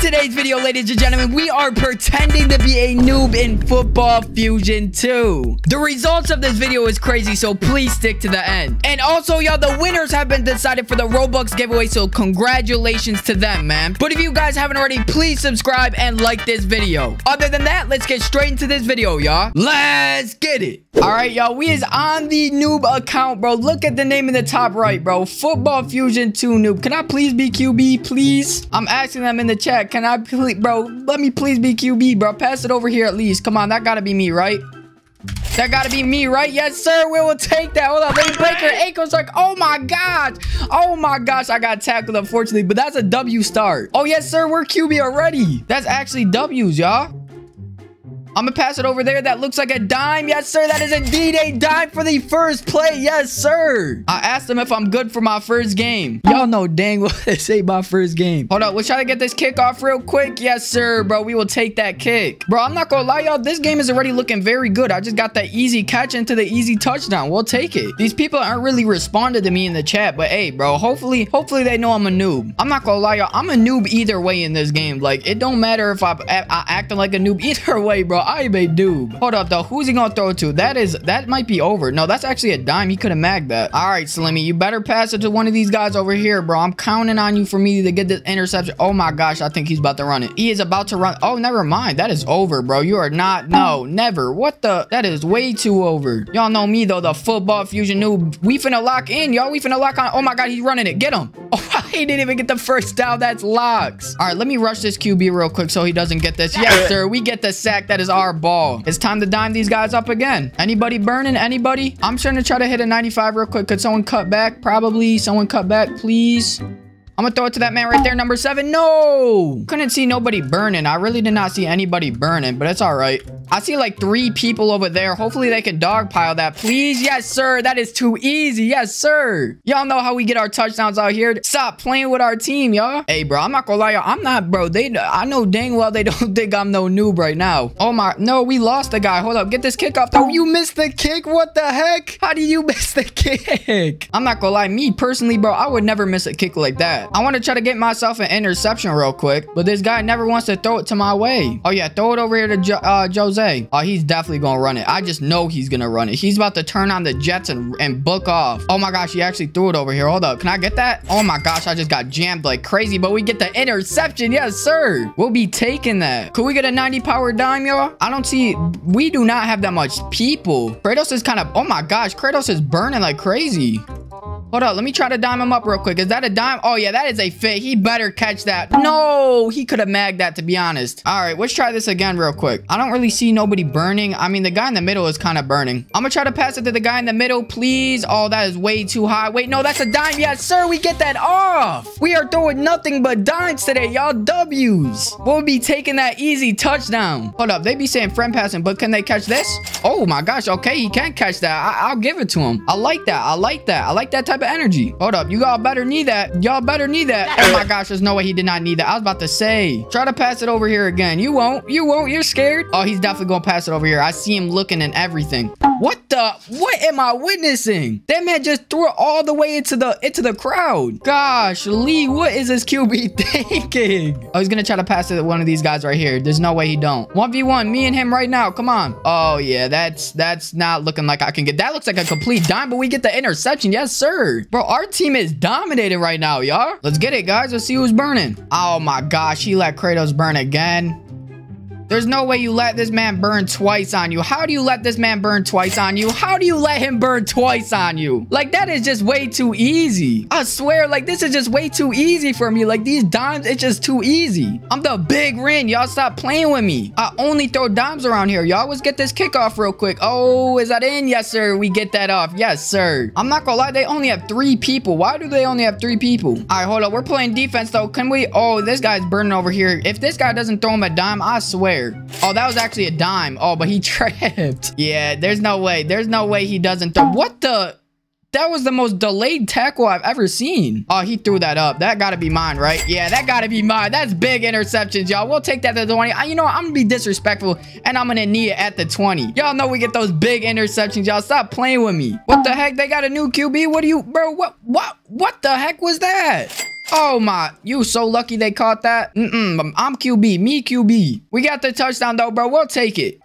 today's video, ladies and gentlemen, we are pretending to be a noob in Football Fusion 2. The results of this video is crazy, so please stick to the end. And also, y'all, the winners have been decided for the Robux giveaway, so congratulations to them, man. But if you guys haven't already, please subscribe and like this video. Other than that, let's get straight into this video, y'all. Let's get it. All right, y'all, we is on the noob account, bro. Look at the name in the top right, bro. Football Fusion 2 noob. Can I please be QB, please? I'm asking them in the chat. Can I please, bro? Let me please be QB, bro. Pass it over here at least. Come on, that gotta be me, right? That gotta be me, right? Yes, sir. We will take that. Hold on. Let me break her ankles. Like, oh my gosh. Oh my gosh. I got tackled, unfortunately. But that's a W start. Oh, yes, sir. We're QB already. That's actually W's, y'all. I'm gonna pass it over there. That looks like a dime. Yes, sir. That is indeed a dime for the first play. Yes, sir. I asked him if I'm good for my first game. Y'all know dang well this ain't my first game. Hold up. We'll try to get this kick off real quick. Yes, sir, bro. We will take that kick. Bro, I'm not gonna lie, y'all. This game is already looking very good. I just got that easy catch into the easy touchdown. We'll take it. These people aren't really responded to me in the chat, but hey, bro, hopefully, hopefully they know I'm a noob. I'm not gonna lie, y'all. I'm a noob either way in this game. Like, it don't matter if I, I, I acting like a noob either way, bro. I am a noob. Hold up, though. Who's he gonna throw it to? That is, that might be over. No, that's actually a dime. He could have magged that. All right, Slimmy, you better pass it to one of these guys over here, bro. I'm counting on you for me to get this interception. Oh my gosh, I think he's about to run it. He is about to run. Oh, never mind. That is over, bro. You are not. No, never. What the? That is way too over. Y'all know me, though, the football fusion noob. We finna lock in, y'all. We finna lock on. Oh my god, he's running it. Get him. Oh, he didn't even get the first down. That's locks. All right, let me rush this QB real quick so he doesn't get this. Yes, sir. We get the sack. That is our ball. It's time to dime these guys up again. Anybody burning? Anybody? I'm trying to try to hit a 95 real quick. Could someone cut back? Probably. Someone cut back, please. I'm gonna throw it to that man right there, number seven. No! Couldn't see nobody burning. I really did not see anybody burning, but it's all right. I see like three people over there. Hopefully they can dogpile that. Please, yes, sir. That is too easy. Yes, sir. Y'all know how we get our touchdowns out here. Stop playing with our team, y'all. Hey, bro, I'm not gonna lie. I'm not, bro. They, I know dang well they don't think I'm no noob right now. Oh my, no, we lost the guy. Hold up, get this kick off. Oh, you missed the kick. What the heck? How do you miss the kick? I'm not gonna lie, me personally, bro, I would never miss a kick like that. I want to try to get myself an interception real quick, but this guy never wants to throw it to my way. Oh yeah, throw it over here to jo uh, Jose. Oh, he's definitely gonna run it. I just know he's gonna run it. He's about to turn on the jets and, and book off. Oh my gosh, he actually threw it over here. Hold up. Can I get that? Oh my gosh, I just got jammed like crazy, but we get the interception. Yes, sir. We'll be taking that. Could we get a 90 power dime, y'all? I don't see... We do not have that much people. Kratos is kind of... Oh my gosh, Kratos is burning like crazy. Hold up, let me try to dime him up real quick. Is that a dime? Oh, yeah, that is a fit. He better catch that. No, he could have magged that, to be honest. All right, let's try this again real quick. I don't really see nobody burning. I mean, the guy in the middle is kind of burning. I'm gonna try to pass it to the guy in the middle, please. Oh, that is way too high. Wait, no, that's a dime. Yes, sir, we get that off. We are throwing nothing but dimes today, y'all. W's. We'll be taking that easy touchdown. Hold up, they be saying friend passing, but can they catch this? Oh, my gosh. Okay, he can catch that. I I'll give it to him. I like that. I like that. I like that type type of energy. Hold up. You all better need that. Y'all better need that. Oh my gosh. There's no way he did not need that. I was about to say. Try to pass it over here again. You won't. You won't. You're scared. Oh, he's definitely going to pass it over here. I see him looking and everything. What the? What am I witnessing? That man just threw it all the way into the into the crowd. Gosh, Lee, what is this QB thinking? Oh, he's gonna try to pass it to one of these guys right here. There's no way he don't. 1v1, me and him right now. Come on. Oh, yeah, that's that's not looking like I can get. That looks like a complete dime, but we get the interception. Yes, sir. Bro, our team is dominating right now, y'all. Let's get it, guys. Let's see who's burning. Oh, my gosh. He let Kratos burn again. There's no way you let this man burn twice on you. How do you let this man burn twice on you? How do you let him burn twice on you? Like, that is just way too easy. I swear, like, this is just way too easy for me. Like, these dimes, it's just too easy. I'm the big Ryn. Y'all stop playing with me. I only throw dimes around here. Y'all let's get this kickoff real quick. Oh, is that in? Yes, sir. We get that off. Yes, sir. I'm not gonna lie. They only have three people. Why do they only have three people? All right, hold up. We're playing defense, though. Can we? Oh, this guy's burning over here. If this guy doesn't throw him a dime, I swear. Oh, that was actually a dime. Oh, but he tripped. Yeah, there's no way. There's no way he doesn't throw. What the? That was the most delayed tackle I've ever seen. Oh, he threw that up. That got to be mine, right? Yeah, that got to be mine. That's big interceptions, y'all. We'll take that to the 20. You know what? I'm going to be disrespectful, and I'm going to knee it at the 20. Y'all know we get those big interceptions, y'all. Stop playing with me. What the heck? They got a new QB? What do you... Bro, what... What? What the heck was that? Oh my, you so lucky they caught that. Mm-mm, I'm QB, me QB. We got the touchdown though, bro. We'll take it.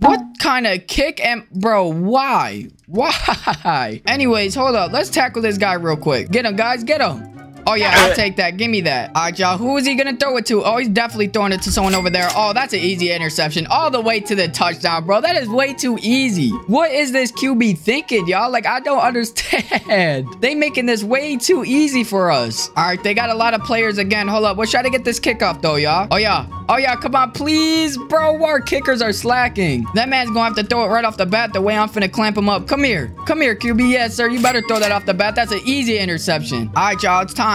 What kind of kick am- Bro, why? Why? Anyways, hold up. Let's tackle this guy real quick. Get him, guys. Get him. Oh, yeah, I'll take that. Give me that. All right, y'all. Who is he going to throw it to? Oh, he's definitely throwing it to someone over there. Oh, that's an easy interception. All the way to the touchdown, bro. That is way too easy. What is this QB thinking, y'all? Like, I don't understand. they making this way too easy for us. All right, they got a lot of players again. Hold up. We'll try to get this kickoff, though, y'all. Oh, yeah. Oh, yeah. Come on, please. Bro, our kickers are slacking. That man's going to have to throw it right off the bat the way I'm finna clamp him up. Come here. Come here, QB. Yes, sir. You better throw that off the bat. That's an easy interception. All right, y'all. It's time.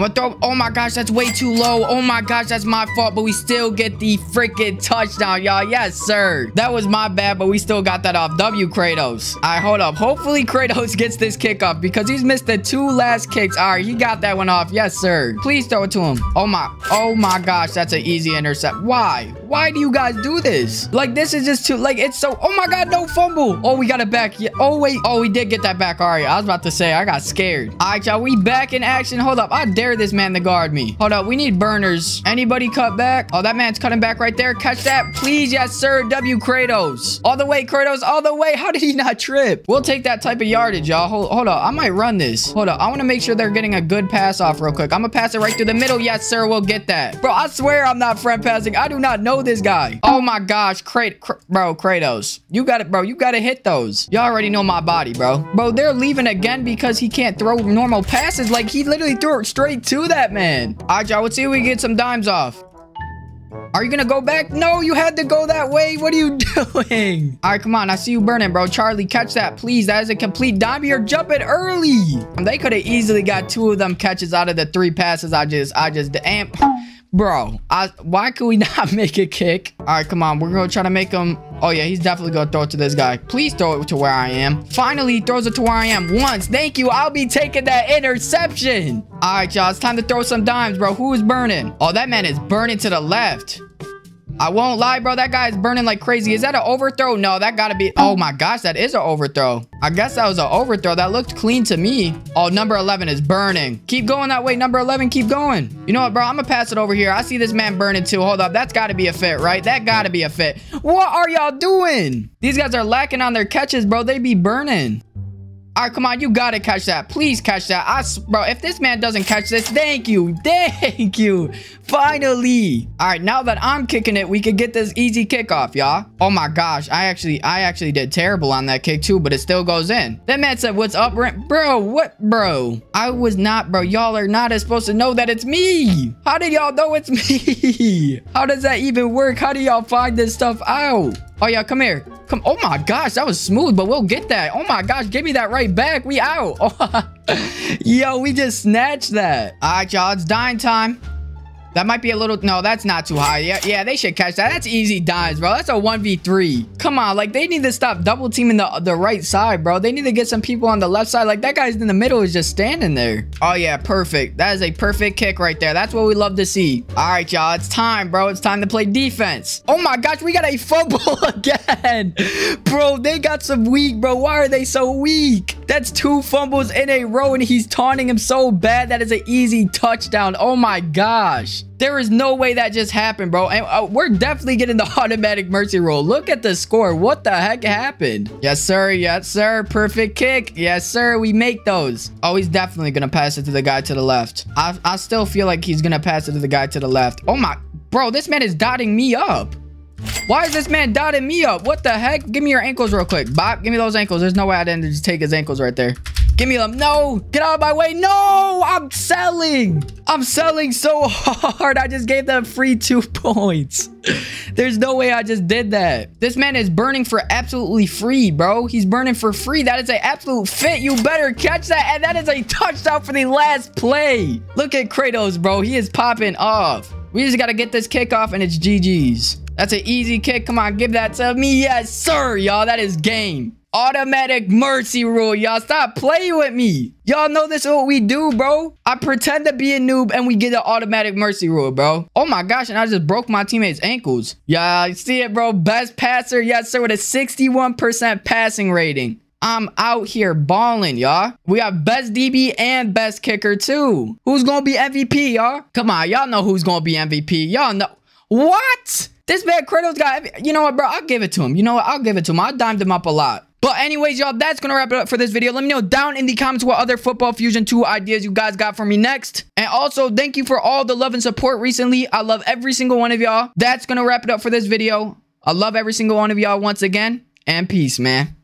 I'm gonna throw. Oh my gosh, that's way too low. Oh my gosh, that's my fault. But we still get the freaking touchdown, y'all. Yes, sir. That was my bad, but we still got that off. W, Kratos. All right, hold up. Hopefully, Kratos gets this kick off because he's missed the two last kicks. All right, he got that one off. Yes, sir. Please throw it to him. Oh my. Oh my gosh, that's an easy intercept. Why? Why do you guys do this? Like, this is just too. Like, it's so. Oh my god, no fumble. Oh, we got it back. Yeah. Oh wait. Oh, we did get that back. All right, I was about to say I got scared. All right, y'all. We back in action. Hold up. I dare this man to guard me. Hold up. We need burners. Anybody cut back? Oh, that man's cutting back right there. Catch that. Please. Yes, sir. W Kratos. All the way, Kratos. All the way. How did he not trip? We'll take that type of yardage, y'all. Hold, hold up. I might run this. Hold up. I want to make sure they're getting a good pass off real quick. I'm going to pass it right through the middle. Yes, sir. We'll get that. Bro, I swear I'm not friend passing. I do not know this guy. Oh, my gosh. Krat Kr bro, Kratos. You got it, bro. You got to hit those. Y'all already know my body, bro. Bro, they're leaving again because he can't throw normal passes. Like, he literally threw it straight to that man. All right, y'all. Let's see if we can get some dimes off. Are you gonna go back? No, you had to go that way. What are you doing? All right, come on. I see you burning, bro. Charlie, catch that, please. That is a complete dime. You're jumping early. Um, they could have easily got two of them catches out of the three passes I just, I just, amp. Bro, I, why could we not make a kick? All right, come on. We're to try to make him. Oh, yeah, he's definitely going to throw it to this guy. Please throw it to where I am. Finally, he throws it to where I am once. Thank you. I'll be taking that interception. All right, y'all. It's time to throw some dimes, bro. Who is burning? Oh, that man is burning to the left. I won't lie, bro. That guy is burning like crazy. Is that an overthrow? No, that gotta be... Oh my gosh, that is an overthrow. I guess that was an overthrow. That looked clean to me. Oh, number 11 is burning. Keep going that way. Number 11, keep going. You know what, bro? I'm gonna pass it over here. I see this man burning too. Hold up. That's gotta be a fit, right? That gotta be a fit. What are y'all doing? These guys are lacking on their catches, bro. They be burning. All right, come on. You got to catch that. Please catch that. I, bro, if this man doesn't catch this, thank you. Thank you. Finally. All right, now that I'm kicking it, we could get this easy kickoff, y'all. Oh my gosh. I actually, I actually did terrible on that kick too, but it still goes in. That man said, what's up, Bro, what, bro? I was not, bro. Y'all are not as supposed to know that it's me. How did y'all know it's me? How does that even work? How do y'all find this stuff out? Oh, yeah, come here. Come. Oh, my gosh. That was smooth, but we'll get that. Oh, my gosh. Give me that right back. We out. Yo, we just snatched that. All right, y'all. It's dying time. That might be a little... No, that's not too high. Yeah, yeah, they should catch that. That's easy dimes, bro. That's a 1v3. Come on. Like, they need to stop double teaming the, the right side, bro. They need to get some people on the left side. Like, that guy's in the middle is just standing there. Oh, yeah. Perfect. That is a perfect kick right there. That's what we love to see. All right, y'all. It's time, bro. It's time to play defense. Oh, my gosh. We got a fumble again. Bro, they got some weak, bro. Why are they so weak? That's two fumbles in a row, and he's taunting him so bad. That is an easy touchdown. Oh, my gosh. There is no way that just happened, bro. And uh, we're definitely getting the automatic mercy rule. Look at the score. What the heck happened? Yes, sir. Yes, sir. Perfect kick. Yes, sir. We make those. Oh, he's definitely going to pass it to the guy to the left. I, I still feel like he's going to pass it to the guy to the left. Oh, my. Bro, this man is dotting me up. Why is this man dotting me up? What the heck? Give me your ankles real quick. Bob, give me those ankles. There's no way I didn't just take his ankles right there. Give me them. No, get out of my way. No, I'm selling. I'm selling so hard. I just gave them free two points. There's no way I just did that. This man is burning for absolutely free, bro. He's burning for free. That is an absolute fit. You better catch that. And that is a touchdown for the last play. Look at Kratos, bro. He is popping off. We just got to get this kickoff and it's GG's. That's an easy kick. Come on, give that to me. Yes, sir, y'all. That is game. Automatic mercy rule, y'all. Stop playing with me. Y'all know this is what we do, bro. I pretend to be a noob and we get an automatic mercy rule, bro. Oh my gosh, and I just broke my teammate's ankles. Y'all see it, bro. Best passer, yes, sir, with a 61% passing rating. I'm out here balling, y'all. We got best DB and best kicker, too. Who's gonna be MVP, y'all? Come on, y'all know who's gonna be MVP. Y'all know. What? This bad Kratos got, you know what, bro? I'll give it to him. You know what? I'll give it to him. I dimed him up a lot. But anyways, y'all, that's going to wrap it up for this video. Let me know down in the comments what other Football Fusion 2 ideas you guys got for me next. And also, thank you for all the love and support recently. I love every single one of y'all. That's going to wrap it up for this video. I love every single one of y'all once again. And peace, man.